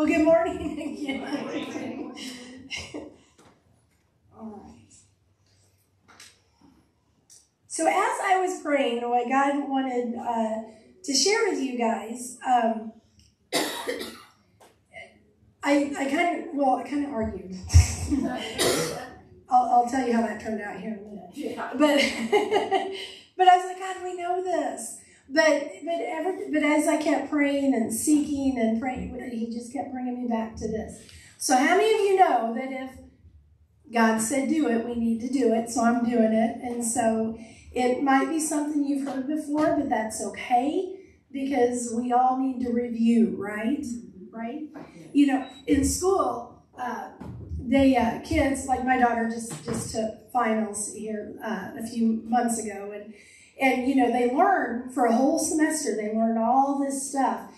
Well, good morning again. All right. So, as I was praying, what God wanted uh, to share with you guys, um, I, I kind of, well, I kind of argued. I'll, I'll tell you how that turned out here in a minute. Yeah. But, but I was like, God, we know this. But but ever but as I kept praying and seeking and praying, He just kept bringing me back to this. So how many of you know that if God said do it, we need to do it? So I'm doing it, and so it might be something you've heard before, but that's okay because we all need to review, right? Right? You know, in school, uh, they uh, kids like my daughter just just took finals here uh, a few months ago, and and you know they learn for a whole semester. They learn all this stuff,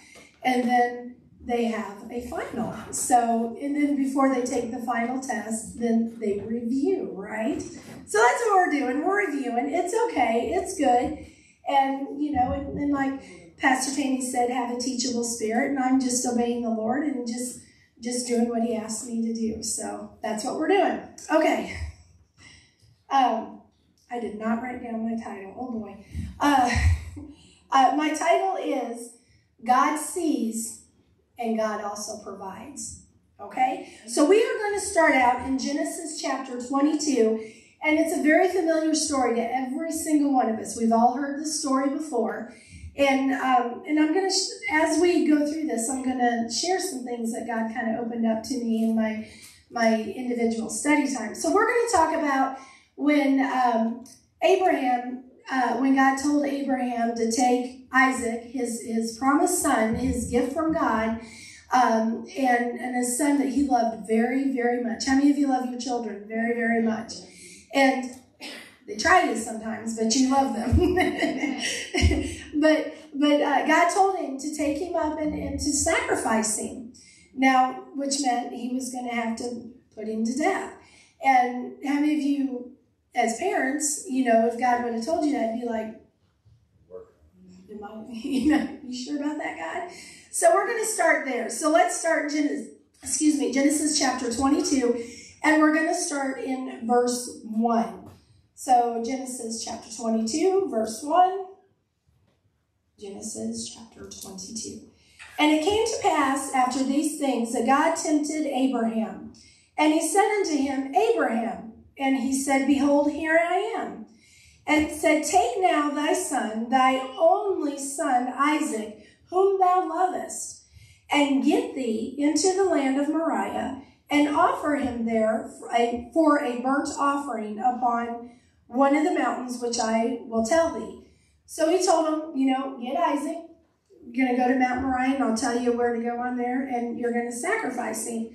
and then they have a final. So and then before they take the final test, then they review, right? So that's what we're doing. We're reviewing. It's okay. It's good, and you know, and, and like Pastor Taney said, have a teachable spirit, and I'm just obeying the Lord and just just doing what He asked me to do. So that's what we're doing. Okay. Um, I did not write down my title. Oh boy. Uh, uh, my title is God Sees and God Also Provides. Okay? So we are going to start out in Genesis chapter 22, and it's a very familiar story to every single one of us. We've all heard this story before. And um, and I'm gonna sh- as we go through this, I'm gonna share some things that God kind of opened up to me in my my individual study time. So we're gonna talk about when um, Abraham, uh, when God told Abraham to take Isaac, his his promised son, his gift from God, um, and and a son that he loved very very much. How many of you love your children very very much? And they try to sometimes, but you love them. but but uh, God told him to take him up and, and to sacrifice him. Now, which meant he was going to have to put him to death. And how many of you, as parents, you know, if God would have told you that, be like, Am I, you know, you sure about that, God? So we're going to start there. So let's start Genesis, excuse me, Genesis chapter 22, and we're going to start in verse 1. So Genesis chapter 22, verse 1. Genesis chapter 22. And it came to pass after these things that God tempted Abraham. And he said unto him, Abraham. And he said, Behold, here I am. And said, Take now thy son, thy only son Isaac, whom thou lovest, and get thee into the land of Moriah, and offer him there for a, for a burnt offering upon one of the mountains which I will tell thee. So he told him, you know, get Isaac. You're going to go to Mount Moriah, and I'll tell you where to go on there, and you're going to sacrifice him.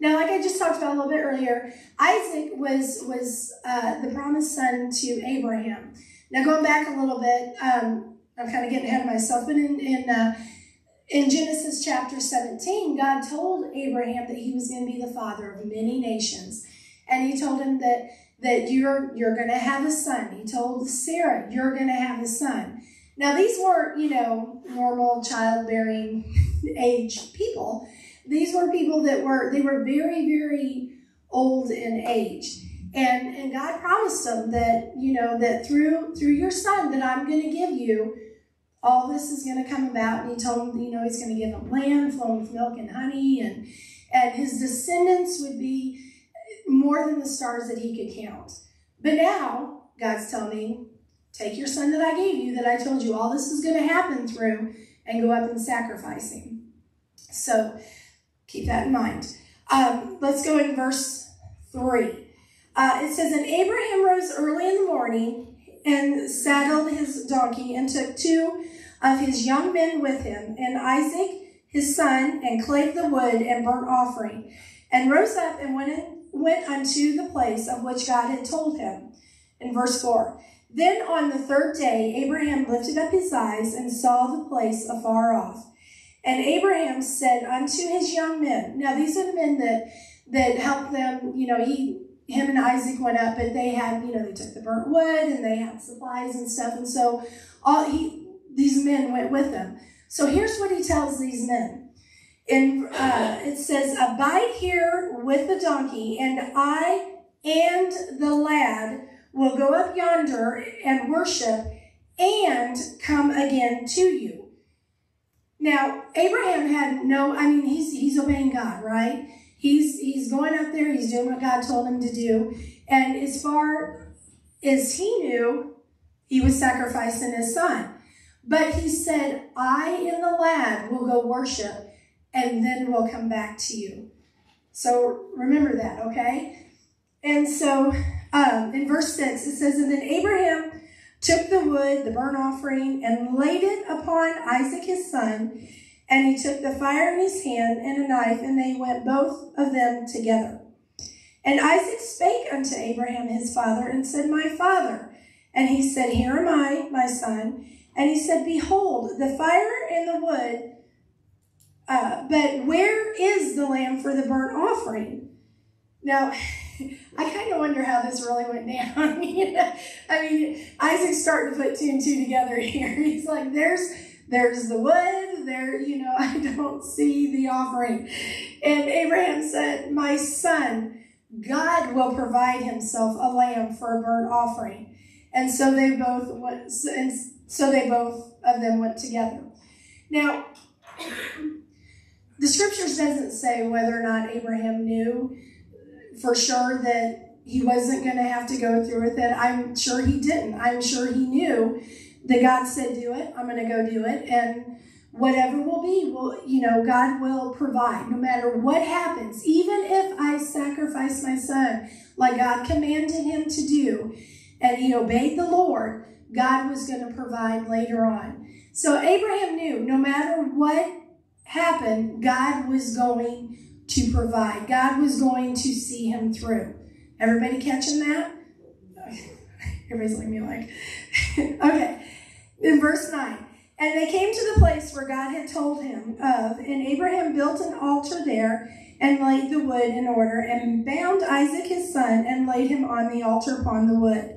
Now, like I just talked about a little bit earlier, Isaac was was uh, the promised son to Abraham. Now, going back a little bit, um, I'm kind of getting ahead of myself, but in in uh, in Genesis chapter 17, God told Abraham that he was going to be the father of many nations, and He told him that that you're you're going to have a son. He told Sarah, "You're going to have a son." Now, these weren't you know normal childbearing age people these were people that were they were very very old in age. And and god promised them that you know that through through your son that i'm going to give you all this is going to come about. And he told them you know he's going to give them land flowing with milk and honey. And and his descendants would be more than the stars that he could count. But now god's telling me take your son that i gave you that i told you all this is going to happen through and go up and sacrifice him so Keep that in mind. Um, let's go in verse 3. Uh, it says, And Abraham rose early in the morning and saddled his donkey and took two of his young men with him, and Isaac his son, and clave the wood and burnt offering, and rose up and went, in, went unto the place of which God had told him. In verse 4. Then on the third day, Abraham lifted up his eyes and saw the place afar off. And Abraham said unto his young men, now these are the men that that helped them, you know, he him and Isaac went up, and they had, you know, they took the burnt wood and they had supplies and stuff. And so all he these men went with them. So here's what he tells these men. And uh, it says, Abide here with the donkey, and I and the lad will go up yonder and worship and come again to you. Now, Abraham had no, I mean, he's, he's obeying God, right? He's, he's going up there, he's doing what God told him to do. And as far as he knew, he was sacrificing his son. But he said, I and the lad will go worship and then we'll come back to you. So remember that, okay? And so um, in verse 6, it says, And then Abraham took the wood, the burnt offering, and laid it upon Isaac his son. And he took the fire in his hand and a knife, and they went both of them together. And Isaac spake unto Abraham his father, and said, My father. And he said, Here am I, my son. And he said, Behold, the fire and the wood, uh, but where is the lamb for the burnt offering? Now, I kind of wonder how this really went down. you know? I mean, Isaac's starting to put two and two together here. He's like, there's there's the wood, there, you know, I don't see the offering. And Abraham said, My son, God will provide himself a lamb for a burnt offering. And so they both went, and so they both of them went together. Now, the scriptures doesn't say whether or not Abraham knew for sure that he wasn't going to have to go through with it. I'm sure he didn't. I'm sure he knew that God said, do it. I'm going to go do it. And whatever will be, will, you know, God will provide no matter what happens. Even if I sacrifice my son like God commanded him to do and he obeyed the Lord, God was going to provide later on. So Abraham knew no matter what happened, God was going to provide. God was going to see him through. Everybody catching that? Everybody's looking at me like, okay. In verse 9, and they came to the place where God had told him of, and Abraham built an altar there and laid the wood in order, and bound Isaac his son, and laid him on the altar upon the wood.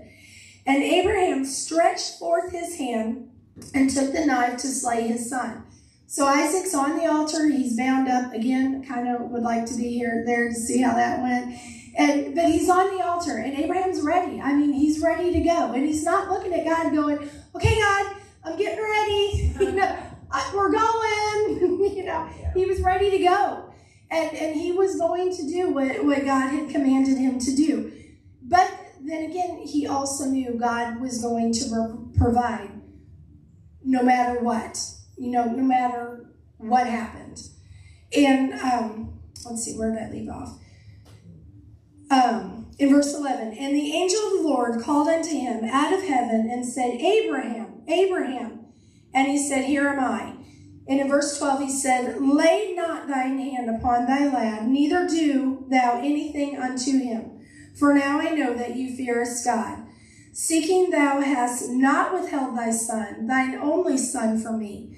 And Abraham stretched forth his hand and took the knife to slay his son. So Isaac's on the altar. He's bound up again. Kind of would like to be here there to see how that went. And but he's on the altar, and Abraham's ready. I mean, he's ready to go, and he's not looking at God going, "Okay, God, I'm getting ready. you know, we're going." you know, he was ready to go, and and he was going to do what what God had commanded him to do. But then again, he also knew God was going to provide, no matter what you know, no matter what happened. And um, let's see, where did I leave off? Um, in verse 11, and the angel of the Lord called unto him out of heaven and said, Abraham, Abraham. And he said, Here am I. And in verse 12, he said, Lay not thine hand upon thy lad, neither do thou anything unto him. For now I know that you fearest God, seeking thou hast not withheld thy son, thine only son, from me.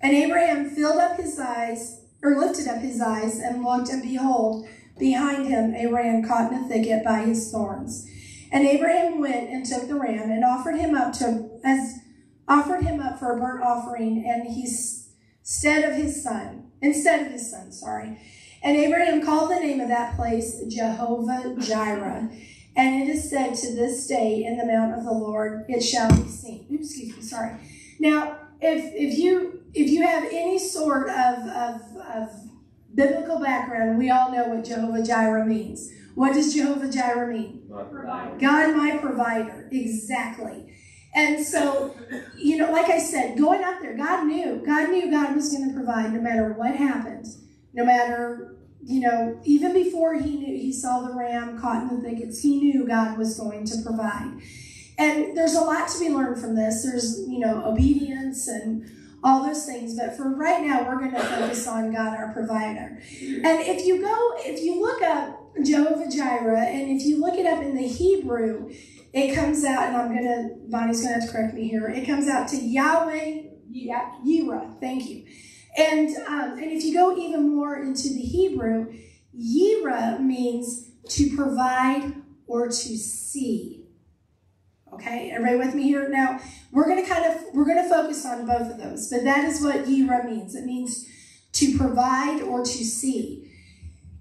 And Abraham filled up his eyes, or lifted up his eyes, and looked, and behold, behind him a ram caught in a thicket by his thorns. And Abraham went and took the ram and offered him up to as offered him up for a burnt offering, and he instead of his son, instead of his son, sorry. And Abraham called the name of that place Jehovah Jireh. And it is said to this day in the mount of the Lord, it shall be seen. Excuse me, sorry. Now, if if you if you have any sort of, of, of biblical background, we all know what Jehovah Jireh means. What does Jehovah Jireh mean? God, my provider. Exactly. And so, you know, like I said, going up there, God knew. God knew God was going to provide no matter what happened. No matter, you know, even before he knew, he saw the ram caught in the thickets, he knew God was going to provide. And there's a lot to be learned from this. There's, you know, obedience and all those things. But for right now, we're going to focus on God, our provider. And if you go, if you look up Jehovah Jireh, and if you look it up in the Hebrew, it comes out, and I'm going to, Bonnie's going to have to correct me here, it comes out to Yahweh Yireh. Thank you. And, um, and if you go even more into the Hebrew, Yireh means to provide or to see. Okay, everybody with me here? Now, we're going to kind of, we're to focus on both of those, but that is what Yireh means. It means to provide, or to see.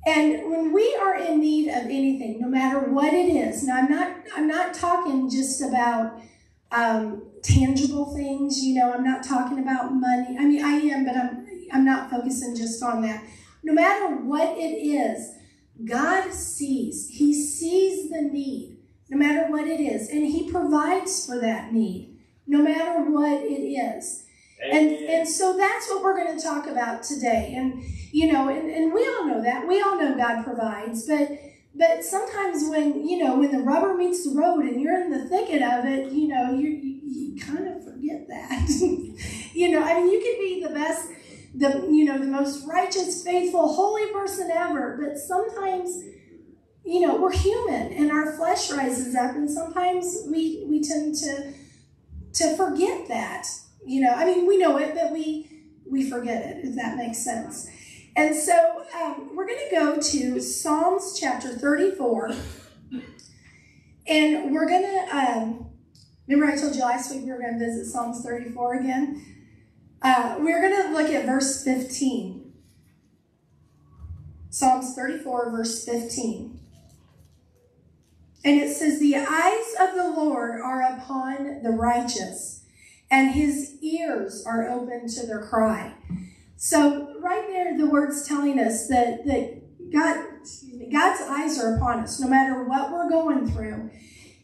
And when we are in need of anything, no matter what it is, now I'm not I'm not talking just about um, tangible things. You know, I'm not talking about money. I mean, I am, but I'm I'm not focusing just on that. No matter what it is, God sees. He sees the need, no matter what it is, and He provides for that need, no matter what it is. And, and so that's what we're going to talk about today. And, you know, and, and we all know that. We all know God provides. But but sometimes when, you know, when the rubber meets the road and you're in the thicket of it, you know, you, you, you kind of forget that. you know, I mean, you could be the best, the, you know, the most righteous, faithful, holy person ever. But sometimes, you know, we're human and our flesh rises up. And sometimes we, we tend to, to forget that. You know, I mean, we know it, but we we forget it, if that makes sense. And so um, we're going to go to Psalms chapter 34. And we're going to, um, remember I told you last week we were going to visit Psalms 34 again? Uh, we're going to look at verse 15. Psalms 34, verse 15. And it says, The eyes of the Lord are upon the righteous and his ears are open to their cry. So right there, the word's telling us that, that God, God's eyes are upon us, no matter what we're going through.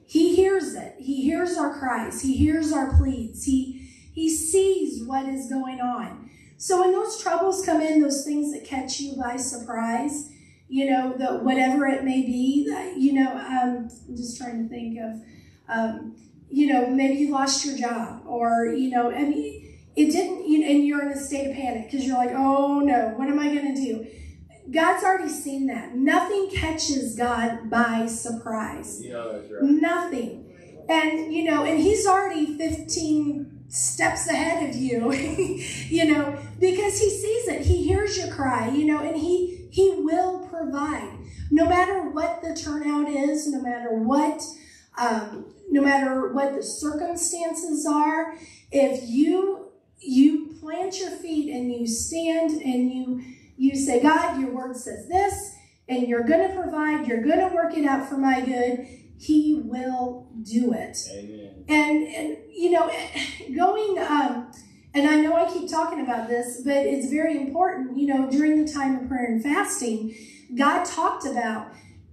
He hears it. He hears our cries. He hears our pleas. He, he sees what is going on. So when those troubles come in, those things that catch you by surprise, you know, the, whatever it may be, That, you know, um, I'm just trying to think of, um, you know, maybe you lost your job or, you know, I mean, it didn't, you know, and you're in a state of panic because you're like, oh no, what am I going to do? God's already seen that. Nothing catches God by surprise. Yeah, right. Nothing. And, you know, and He's already 15 steps ahead of you, you know, because He sees it. He hears your cry, you know, and He, He provide. No matter what the turnout is, no matter what, um, no matter what the circumstances are, if you you plant your feet and you stand and you you say, God, your word says this, and you're going to provide, you're going to work it out for my good, he will do it. Amen. And and you know, going um and I know I keep talking about this, but it's very important, you know, during the time of prayer and fasting, God talked about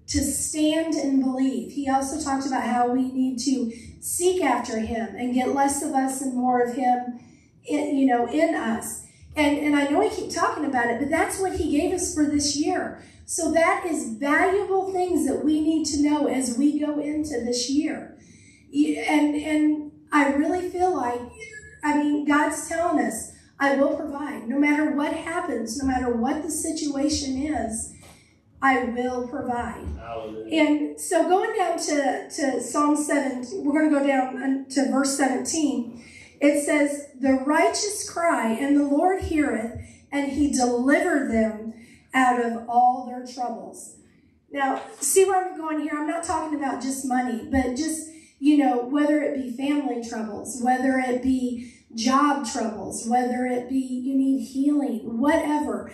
to stand and believe. He also talked about how we need to seek after him and get less of us and more of him in, you know, in us. And, and I know I keep talking about it, but that's what he gave us for this year. So that is valuable things that we need to know as we go into this year. And, and I really feel like, I mean, God's telling us, I will provide no matter what happens, no matter what the situation is. I will provide. Hallelujah. And so going down to, to Psalm 7, we're going to go down to verse 17. It says, The righteous cry, and the Lord heareth, and he delivered them out of all their troubles. Now, see where I'm going here? I'm not talking about just money, but just, you know, whether it be family troubles, whether it be job troubles, whether it be you need healing, whatever.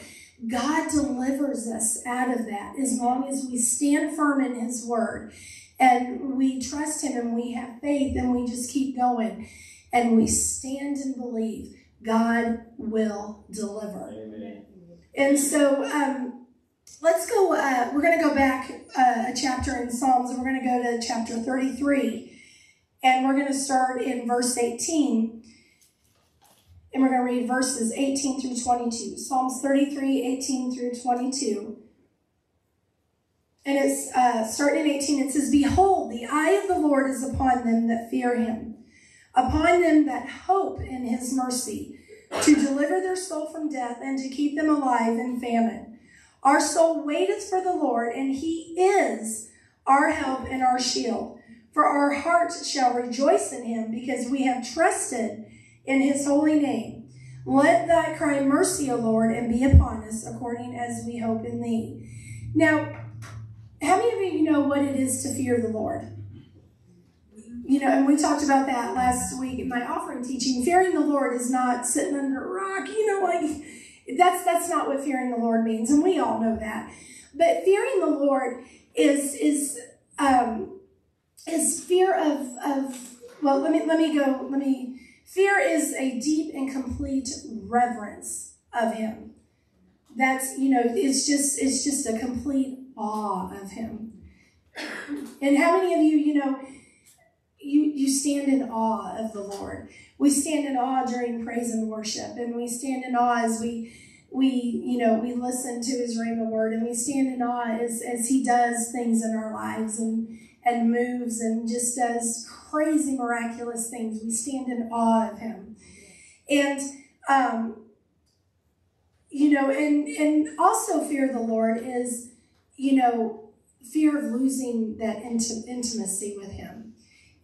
God delivers us out of that as long as we stand firm in His Word and we trust Him and we have faith and we just keep going and we stand and believe God will deliver. Amen. And so um, let's go, uh, we're going to go back uh, a chapter in Psalms and we're going to go to chapter 33 and we're going to start in verse 18. And we're going to read verses 18 through 22. Psalms 33, 18 through 22. And it's uh, starting in 18. It says, Behold, the eye of the Lord is upon them that fear him, upon them that hope in his mercy, to deliver their soul from death and to keep them alive in famine. Our soul waiteth for the Lord, and he is our help and our shield. For our heart shall rejoice in him, because we have trusted in his holy name. Let thy cry mercy, O Lord, and be upon us according as we hope in thee. Now, how many of you know what it is to fear the Lord? You know, and we talked about that last week in my offering teaching. Fearing the Lord is not sitting under a rock, you know, like That's that's not what fearing the Lord means, and we all know that. But fearing the Lord is is um, is fear of of well. Let me let me go. Let me. Fear is a deep and complete reverence of Him. That's you know. It's just it's just a complete awe of Him. And how many of you you know you you stand in awe of the Lord? We stand in awe during praise and worship, and we stand in awe as we we you know we listen to his rhema word and we stand in awe as, as he does things in our lives and and moves and just does crazy miraculous things we stand in awe of him and um you know and and also fear the lord is you know fear of losing that inti- intimacy with him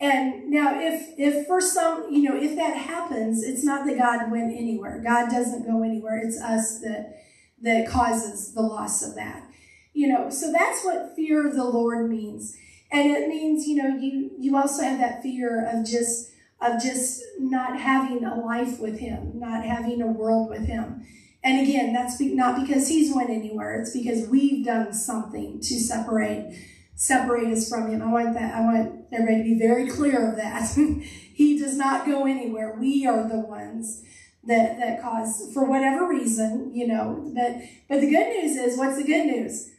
and now, if if for some, you know, if that happens, it's not that God went anywhere. God doesn't go anywhere. It's us that that causes the loss of that. You know, so that's what fear of the Lord means. And it means, you know, you you also have that fear of just of just not having a life with him, not having a world with him. And again, that's not because he's went anywhere. It's because we've done something to separate separate us from him. I want that. I want everybody to be very clear of that. he does not go anywhere. We are the ones that that cause for whatever reason, you know. But but the good news is, what's the good news?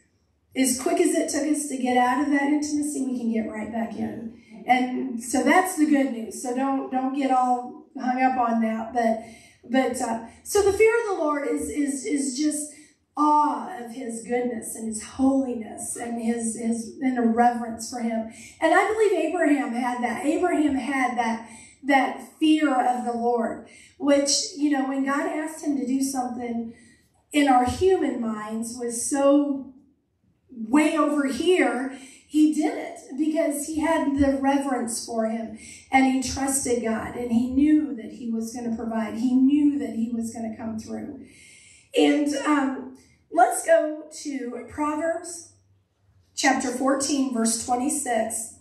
As quick as it took us to get out of that intimacy, we can get right back in. And so that's the good news. So don't don't get all hung up on that. But but uh, so the fear of the Lord is is is just awe of his goodness and his holiness and his, his and a reverence for him. And I believe Abraham had that. Abraham had that that fear of the Lord, which, you know, when God asked him to do something in our human minds was so way over here, he did it because he had the reverence for him and he trusted God and he knew that he was going to provide. He knew that he was going to come through. And um, Let's go to Proverbs chapter 14, verse 26.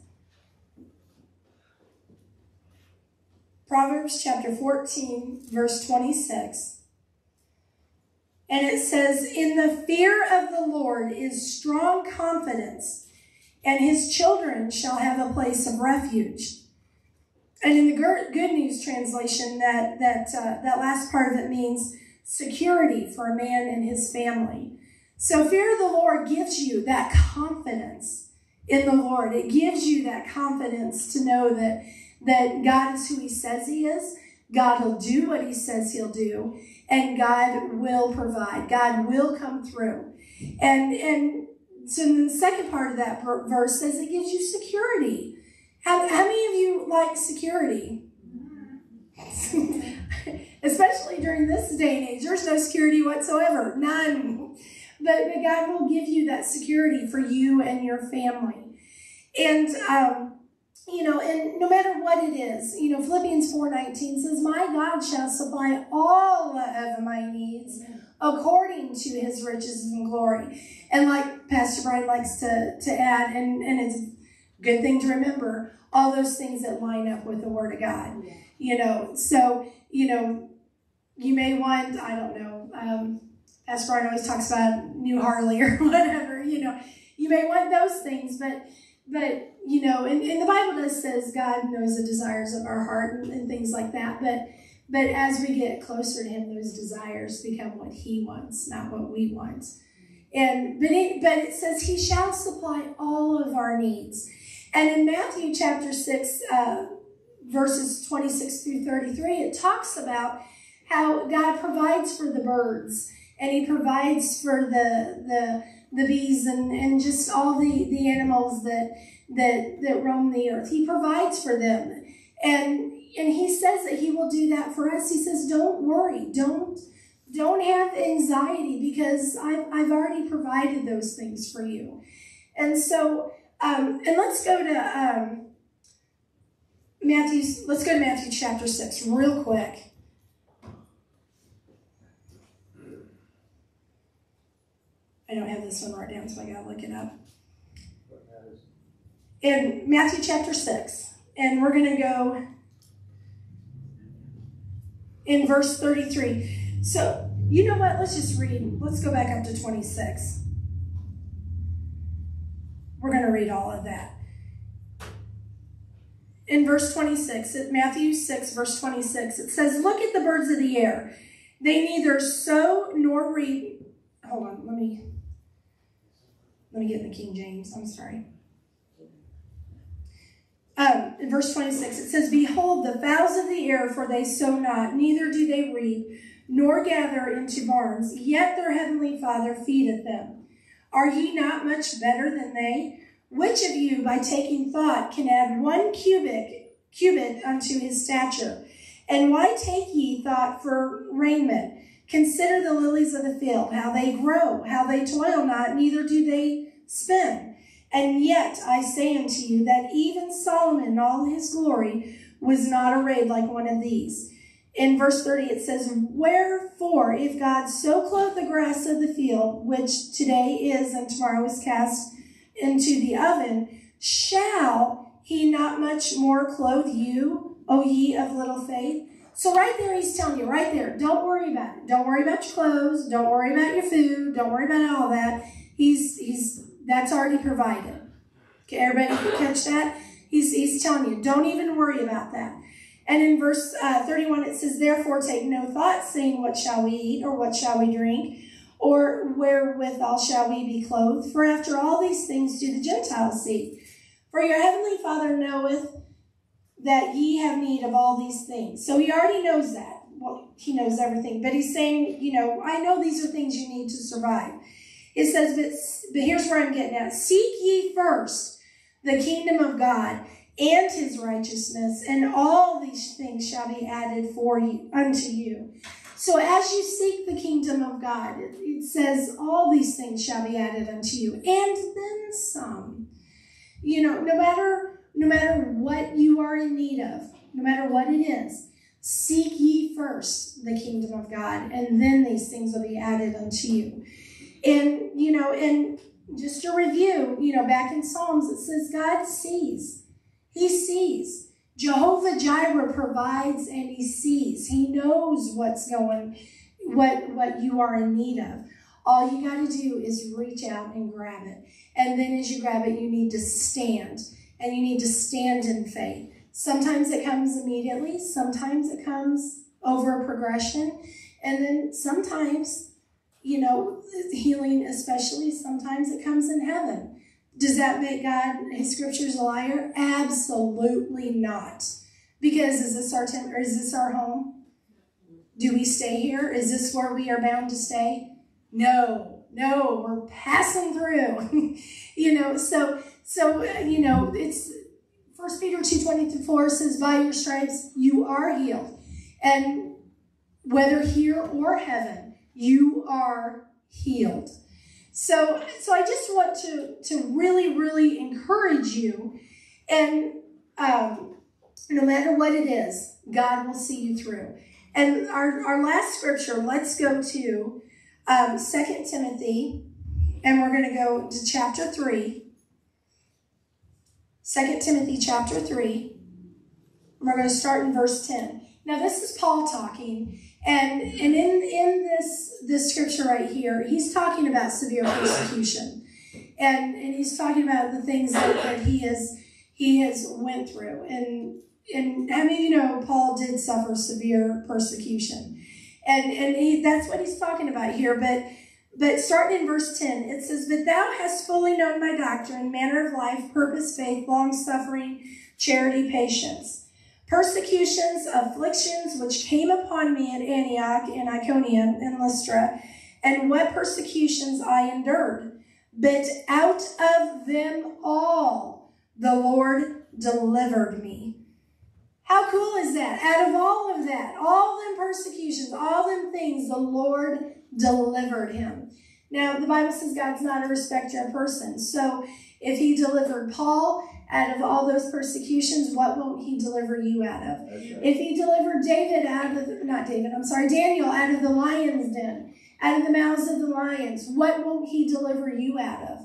Proverbs chapter 14, verse 26. And it says, In the fear of the Lord is strong confidence, and his children shall have a place of refuge. And in the Good News translation, that, that, uh, that last part of it means, security for a man and his family. So fear of the Lord gives you that confidence in the Lord. It gives you that confidence to know that, that God is who he says he is. God will do what he says he'll do and God will provide. God will come through. And, and so the second part of that verse says it gives you security. How, how many of you like security? especially during this day and age. There's no security whatsoever, none. But, but God will give you that security for you and your family. And, um, you know, and no matter what it is, you know, Philippians 4.19 says, My God shall supply all of my needs according to his riches and glory. And like Pastor Brian likes to, to add, and, and it's a good thing to remember, all those things that line up with the Word of God. You know, so, you know, you may want, I don't know, um, as Brian always talks about new Harley or whatever, you know, you may want those things, but, but, you know, and, and the Bible does says God knows the desires of our heart and, and things like that. But, but as we get closer to him, those desires become what he wants, not what we want. And, but it, but it says he shall supply all of our needs. And in Matthew chapter 6, uh, verses 26 through 33, it talks about how God provides for the birds and he provides for the the the bees and, and just all the, the animals that that that roam the earth. He provides for them. And and he says that he will do that for us. He says, Don't worry, don't don't have anxiety because I've, I've already provided those things for you. And so, um, and let's go to um, Matthew, let's go to Matthew chapter 6 real quick. I don't have this one right down, so I gotta look it up. In Matthew chapter 6, and we're gonna go in verse 33. So You know what? Let's just read. Let's go back up to 26. We're going to read all of that. In verse 26, Matthew 6, verse 26, it says, Look at the birds of the air. They neither sow nor reap. Hold on, let me let me get in the King James. I'm sorry. Um, in verse 26, it says, Behold, the fowls of the air, for they sow not, neither do they reap, nor gather into barns, yet their heavenly Father feedeth them. Are ye not much better than they? Which of you, by taking thought, can add one cubic, cubit unto his stature? And why take ye thought for raiment? Consider the lilies of the field, how they grow, how they toil not, neither do they spin. And yet I say unto you that even Solomon in all his glory was not arrayed like one of these. In verse 30 it says, Wherefore, if God so clothe the grass of the field, which today is and tomorrow is cast into the oven, shall he not much more clothe you, O ye of little faith? So right there, he's telling you, right there, don't worry about it. Don't worry about your clothes. Don't worry about your food. Don't worry about all that. He's he's that's already provided. Okay, everybody catch that? He's he's telling you, don't even worry about that. And in verse uh, 31, it says, Therefore take no thought, saying, What shall we eat, or what shall we drink, or wherewithal shall we be clothed? For after all these things do the Gentiles seek. For your heavenly Father knoweth that ye have need of all these things. So he already knows that. Well, he knows everything. But he's saying, you know, I know these are things you need to survive. It says, but, but here's where I'm getting at. Seek ye first the kingdom of God and his righteousness, and all these things shall be added for you unto you. So as you seek the kingdom of God, it, it says all these things shall be added unto you, and then some. You know, no matter no matter what you are in need of, no matter what it is, seek ye first the kingdom of God, and then these things will be added unto you. And, you know, and just to review, you know, back in Psalms, it says God sees. He sees. Jehovah Jireh provides and he sees. He knows what's going, what, what you are in need of. All you got to do is reach out and grab it. And then as you grab it, you need to stand and you need to stand in faith. Sometimes it comes immediately, sometimes it comes over a progression, and then sometimes, you know, healing especially, sometimes it comes in heaven. Does that make God, his scriptures, a liar? Absolutely not. Because is this our temp- or is this our home? Do we stay here? Is this where we are bound to stay? No, no, we're passing through. you know, so so, uh, you know, it's First Peter 2 24 says, By your stripes you are healed. And whether here or heaven, you are healed. So, so I just want to, to really, really encourage you. And um, no matter what it is, God will see you through. And our, our last scripture, let's go to um, 2 Timothy, and we're going to go to chapter 3. 2 Timothy chapter 3. We're going to start in verse 10. Now, this is Paul talking, and, and in, in this, this scripture right here, he's talking about severe persecution. And, and he's talking about the things that, that he has he has went through. And and how I mean, you know, Paul did suffer severe persecution. And and he, that's what he's talking about here. But but starting in verse 10, it says, But thou hast fully known my doctrine, manner of life, purpose, faith, long suffering, charity, patience. Persecutions, afflictions, which came upon me at Antioch and Iconium and Lystra, and what persecutions I endured. But out of them all the Lord delivered me. How cool is that? Out of all of that, all them persecutions, all them things, the Lord delivered him. Now, the Bible says God's not a respecter of persons. So if he delivered Paul out of all those persecutions, what won't he deliver you out of? Right. If he delivered David out of, the, not David, I'm sorry, Daniel out of the lion's den, out of the mouths of the lions, what won't he deliver you out of?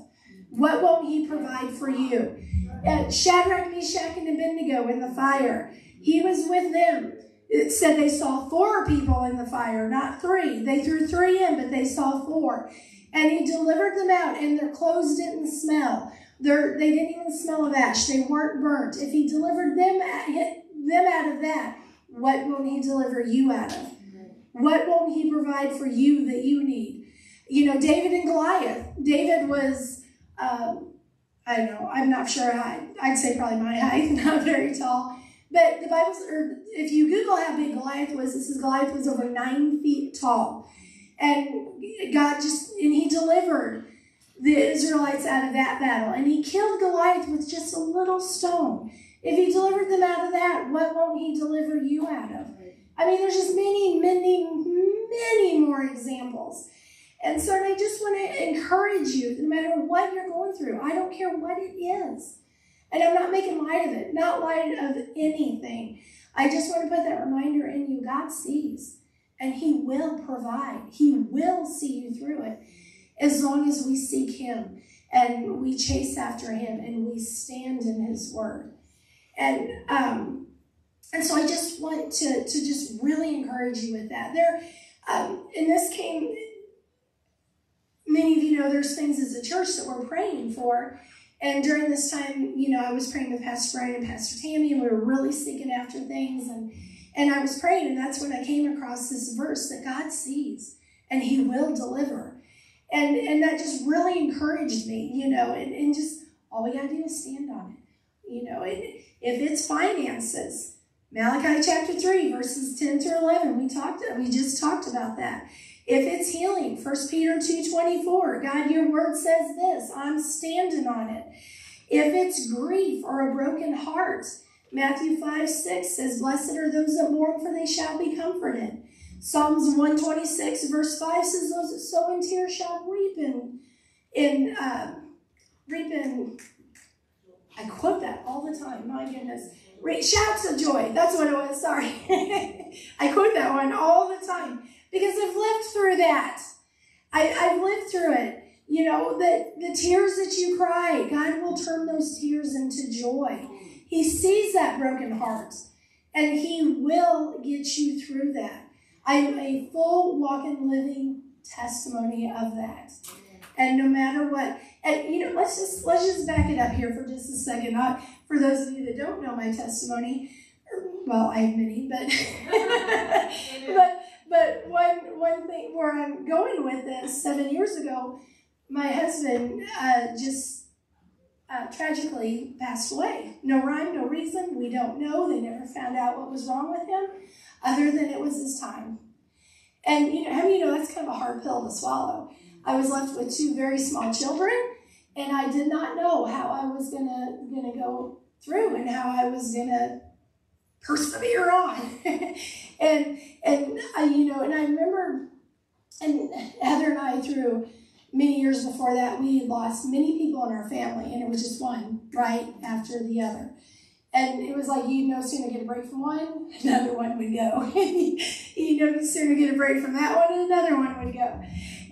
What won't he provide for you? Uh, Shadrach, Meshach, and Abednego in the fire. He was with them it said they saw four people in the fire, not three. They threw three in, but they saw four. And he delivered them out, and their clothes didn't smell. They didn't even smell of ash. They weren't burnt. If he delivered them, them out of that, what won't he deliver you out of? What won't he provide for you that you need? You know, David and Goliath. David was, um, I don't know, I'm not sure. I'd say probably my height, not very tall. But the Bible, or if you Google how big Goliath was, this is Goliath was over nine feet tall. And God just, and he delivered the Israelites out of that battle. And he killed Goliath with just a little stone. If he delivered them out of that, what won't he deliver you out of? I mean, there's just many, many, many more examples. And so I just want to encourage you, no matter what you're going through, I don't care what it is. And I'm not making light of it, not light of anything. I just want to put that reminder in you God sees, and He will provide, He will see you through it as long as we seek Him and we chase after Him and we stand in His Word. And, um, and so I just want to, to just really encourage you with that. There, um, and this came, many of you know there's things as a church that we're praying for. And during this time, you know, I was praying with Pastor Brian and Pastor Tammy, and we were really seeking after things. And, and I was praying, and that's when I came across this verse that God sees and He will deliver. And, and that just really encouraged me, you know, and, and just all we got to do is stand on it. You know, and if it's finances, Malachi chapter 3, verses 10 through 11, we talked, we just talked about that. If it's healing, 1 Peter 2.24, God, your word says this, I'm standing on it. If it's grief or a broken heart, Matthew 5, 6 says, Blessed are those that mourn, for they shall be comforted. Psalms 126, verse 5 says, Those that sow in tears shall reap in, in uh, reap in, I quote that all the time, my goodness. Shouts of joy. That's what it was, sorry. I quote that one all the time because I've lived through that. I, have lived through it. You know, that the tears that you cry, God will turn those tears into joy. He sees that broken heart and He will get you through that. I'm a full walking, living testimony of that. And no matter what, and you know, let's just let's just back it up here for just a second. Not for those of you that don't know my testimony. Well, I have many, but but thing where I'm going with this, seven years ago, my husband uh, just uh, tragically passed away. No rhyme, no reason. We don't know. They never found out what was wrong with him, other than it was his time. And you know, how many you know that's kind of a hard pill to swallow? I was left with two very small children, and I did not know how I was gonna gonna go through and how I was gonna persevere on. and and I, you know, and I remember, and Heather and I through many years before that, we had lost many people in our family, and it was just one right after the other. And it was like you'd no sooner get a break from one, another one would go. you'd no sooner get a break from that one, and another one would go.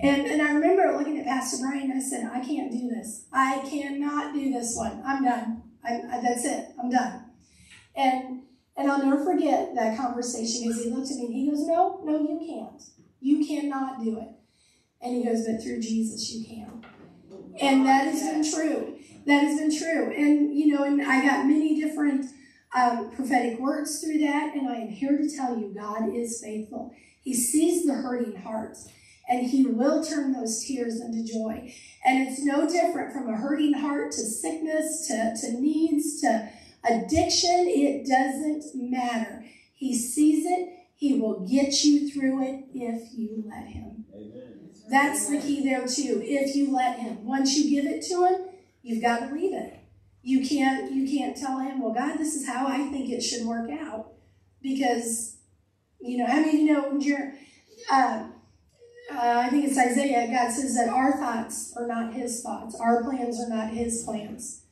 And, and I remember looking at Pastor Brian, I said, I can't do this. I cannot do this one. I'm done. I, I, that's it. I'm done. And and I'll never forget that conversation because he looked at me and he goes, No, no, you can't. You cannot do it. And he goes, But through Jesus, you can. And that has been true. That has been true. And, you know, and I got many different um, prophetic words through that. And I am here to tell you, God is faithful. He sees the hurting hearts and he will turn those tears into joy. And it's no different from a hurting heart to sickness, to, to needs, to Addiction, it doesn't matter. He sees it. He will get you through it if you let him. Amen. That's the key there too. If you let him. Once you give it to him, you've got to leave it. You can't you can't tell him, well, God, this is how I think it should work out. Because, you know, I mean, you know, you're uh, uh, I think it's Isaiah, God says that our thoughts are not his thoughts. Our plans are not his plans.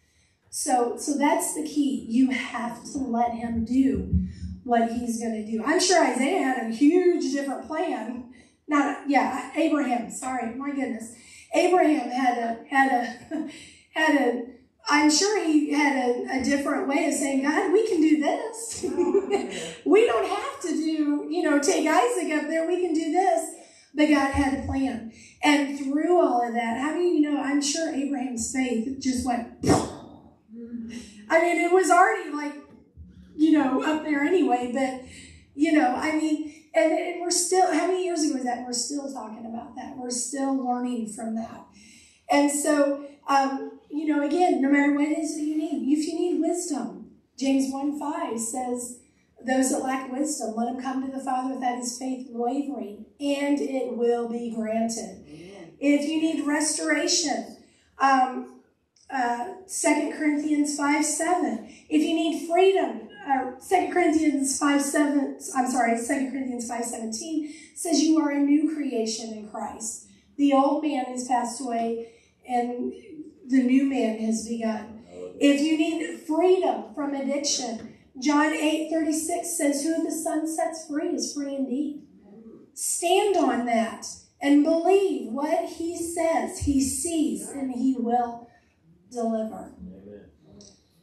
So, so that's the key. You have to let him do what he's going to do. I'm sure Isaiah had a huge different plan. Not, yeah, Abraham. Sorry, my goodness. Abraham had a had a had a I'm sure he had a, a, different way of saying, God, we can do this. we don't have to do, you know, take Isaac up there. We can do this. But God had a plan. And through all of that, how do you know? I'm sure Abraham's faith just went. I mean, it was already like, you know, up there anyway. But, you know, I mean, and, and we're still, how many years ago was that? We're still talking about that. We're still learning from that. And so, um, you know, again, no matter what it is that you need, if you need wisdom, James 1 5 says, those that lack wisdom, let them come to the Father without his faith wavering, and it will be granted. Amen. If you need restoration, um, uh, 2 Corinthians 5 7. If you need freedom, uh, 2 Corinthians 5 7, I'm sorry, 2 Corinthians 5 17 says you are a new creation in Christ. The old man has passed away and the new man has begun. If you need freedom from addiction, John 8 36 says, Who the Son sets free is free indeed. Stand on that and believe what he says he sees and he will deliver.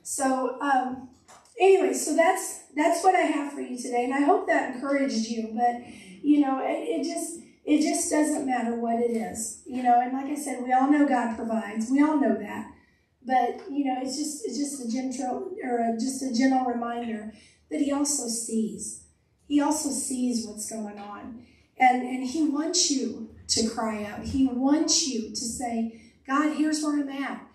So, um, anyway, so that's that's what I have for you today, and I hope that encouraged you. But you know, it, it just it just doesn't matter what it is, you know. And like I said, we all know God provides. We all know that. But you know, it's just it's just a gentle or a, just a gentle reminder that He also sees. He also sees what's going on, and and He wants you to cry out. He wants you to say, God, here's where I'm at.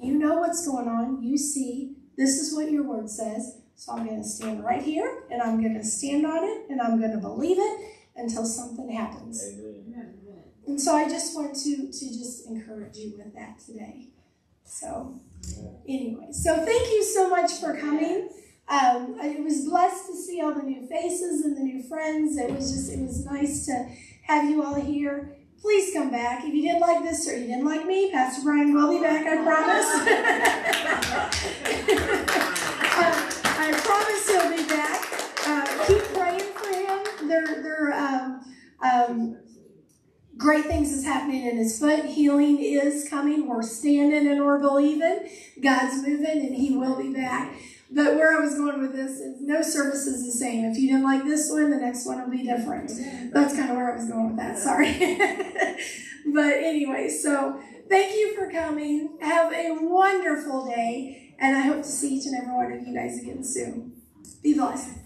You know what's going on. You see. This is what your word says. So I'm going to stand right here, and I'm going to stand on it, and I'm going to believe it until something happens. Amen. And so I just want to to just encourage you with that today. So, anyway, so thank you so much for coming. Um, it was blessed to see all the new faces and the new friends. It was just, it was nice to have you all here. Please come back. If you didn't like this or you didn't like me, Pastor Brian will be back, I promise. uh, I promise he'll be back. Uh, keep praying for him. They're, they're, um, um, Great things is happening in his foot. Healing is coming. We're standing and we're believing. God's moving and he will be back. But where I was going with this is no service is the same. If you didn't like this one, the next one will be different. That's kind of where I was going with that. Sorry. but anyway, so thank you for coming. Have a wonderful day. And I hope to see each and every one of you guys again soon. Be blessed.